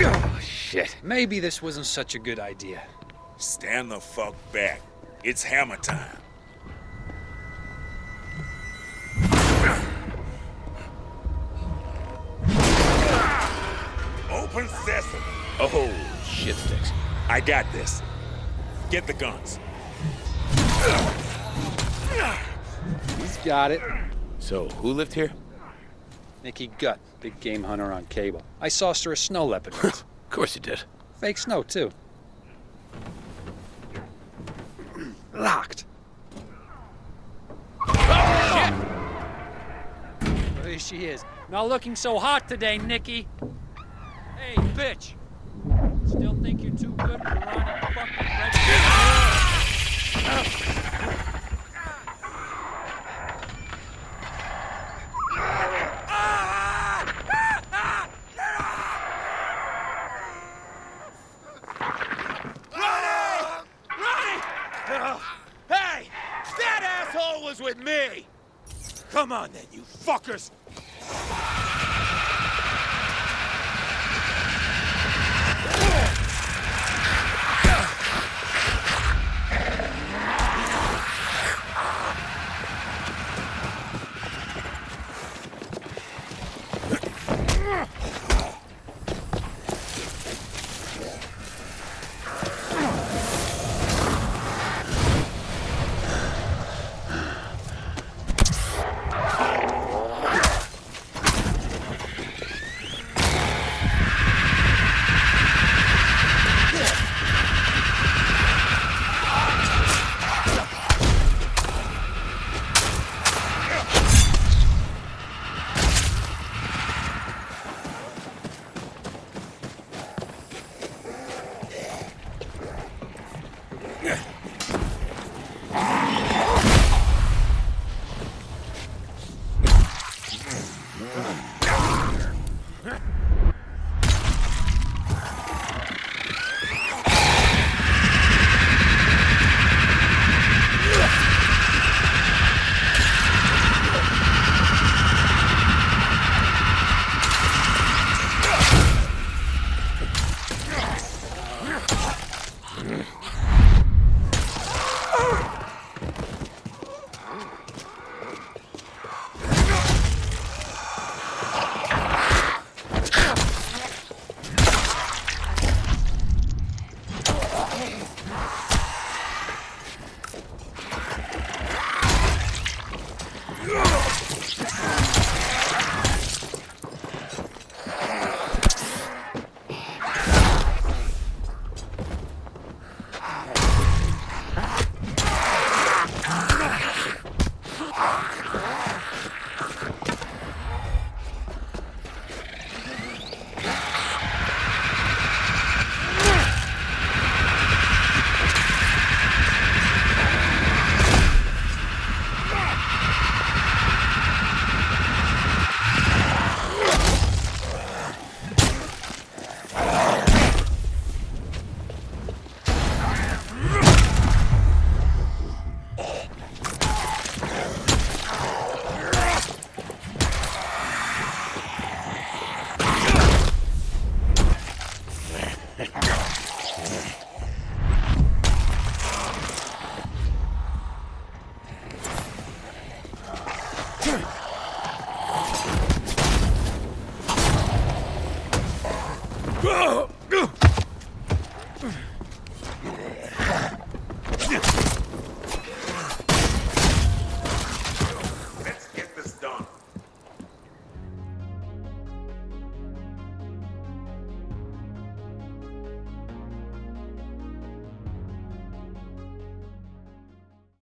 Oh, maybe this wasn't such a good idea. Stand the fuck back. It's hammer time. Open sesame. Oh, shit sticks. I got this. Get the guns. He's got it. So, who lived here? Nikki Gutte, big game hunter on cable. I saw her a snow leopard. Of course you did. Fake snow, too. Locked. Oh, there she is. Not looking so hot today, Nikki. Hey, bitch. Still think you're too good for running asshole was with me! Come on then, you fuckers! Mm-hmm. Ugh!